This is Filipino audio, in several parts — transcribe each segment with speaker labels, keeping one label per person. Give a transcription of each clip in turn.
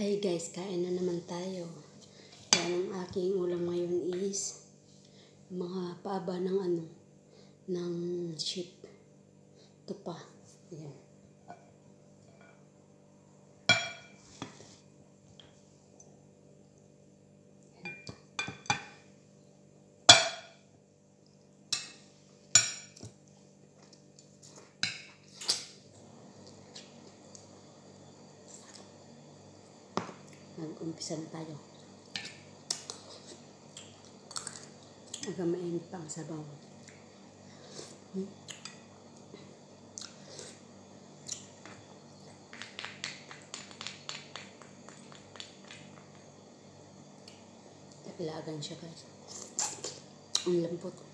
Speaker 1: Hi guys, kain na naman tayo. Yan ang aking ulam ngayon is mga paaba ng ano, ng sheep. Ito pa. Yan. Nag-umpisa na tayo. Hanggang mainit pa ang sabaw. Hmm? Tapilagan siya guys. Ang lambot.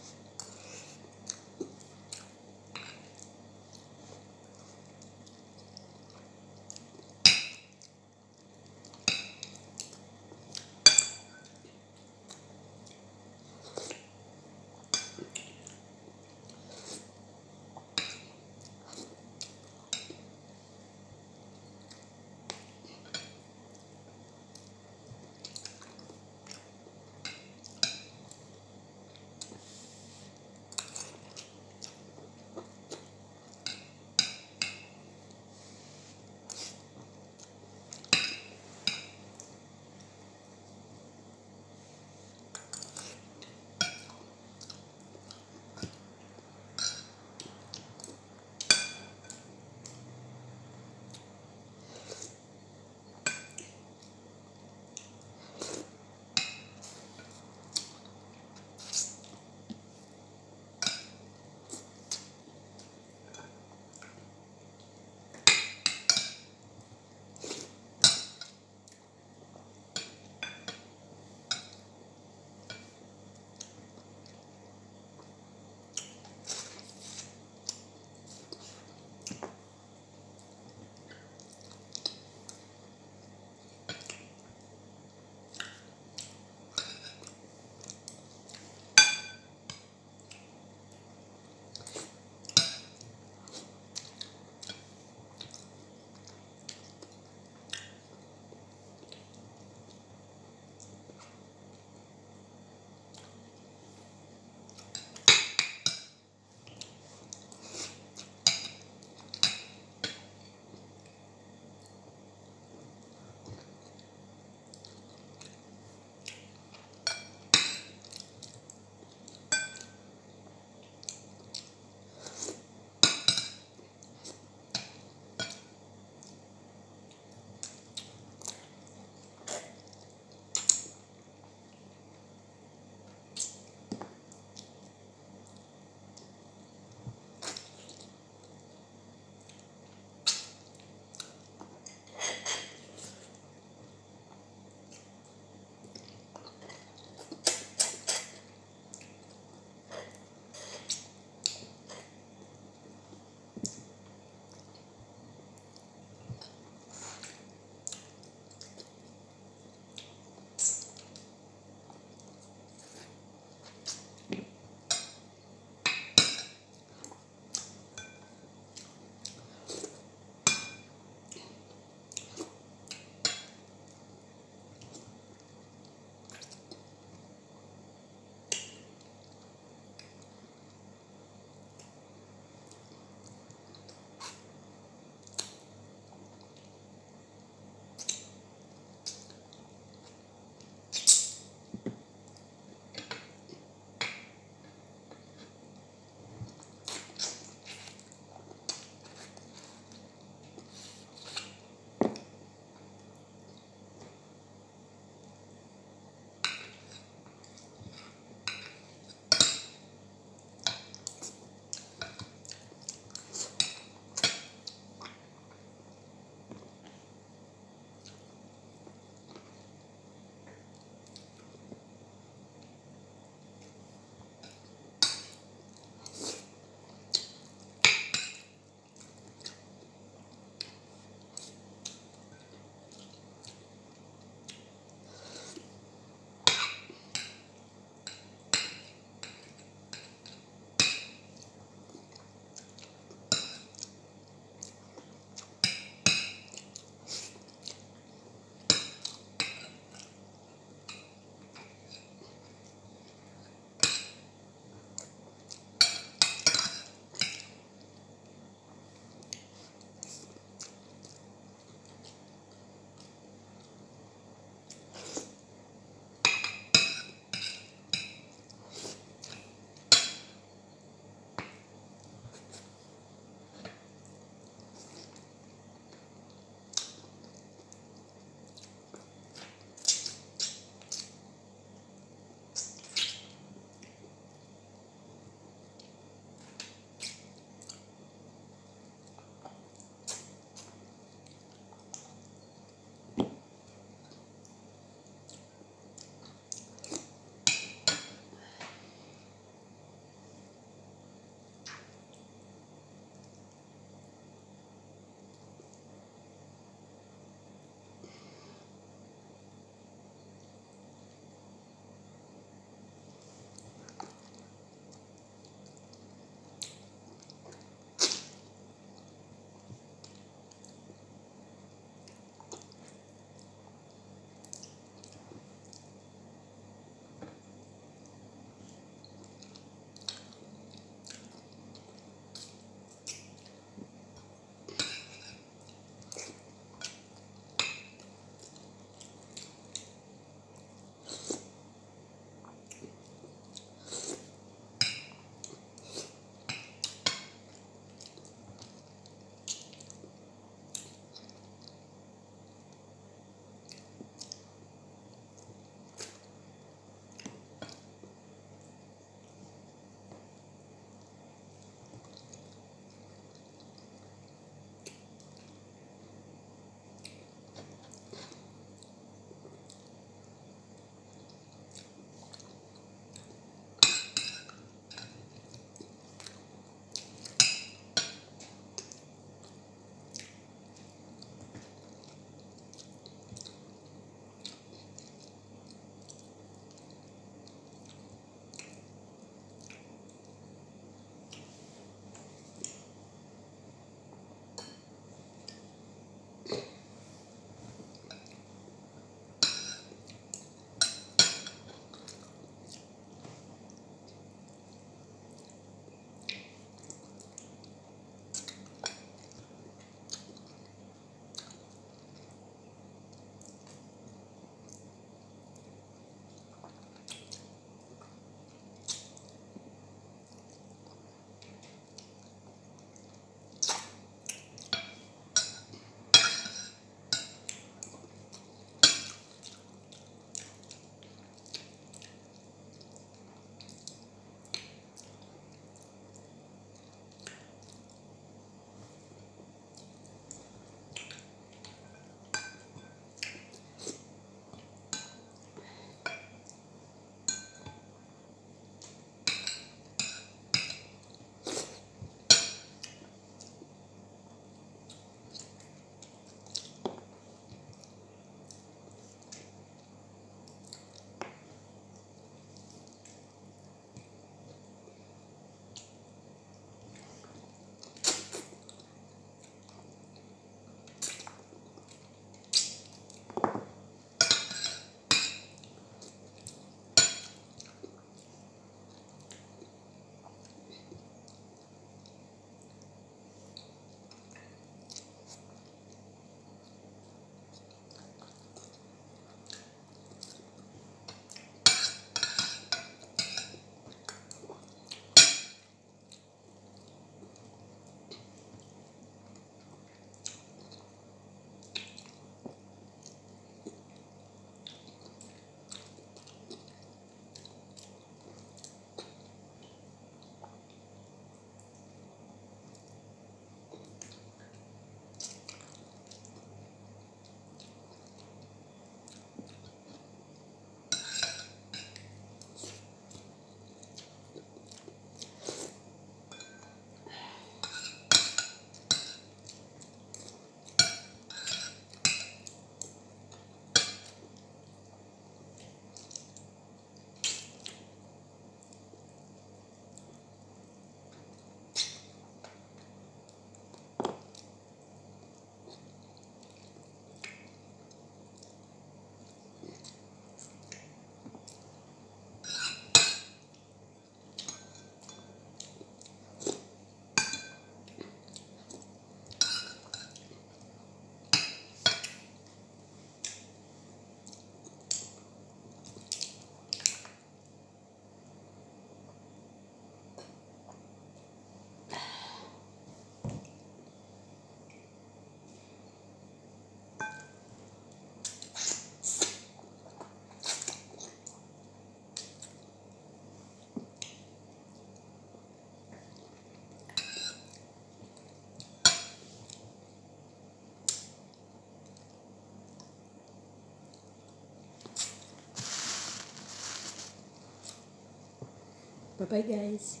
Speaker 1: bye guys.